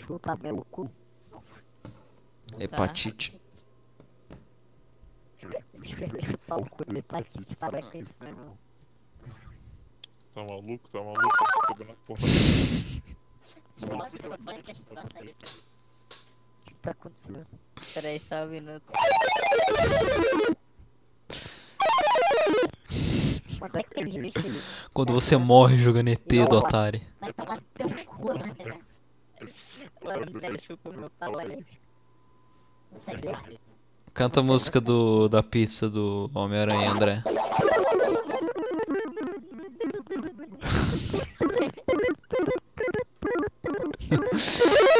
chupa meu cu. Hepatite. Chupar o cu de hepatite para não. Tá maluco? Tá maluco? Tô pegando a porra. Nossa, que tá acontecendo? Peraí, só um minuto. Quando você morre jogando ET do Atari. vai tomar teu cu, né? Canta a música do, da pizza do Homem-Aranha, André.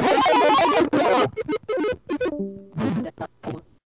Vai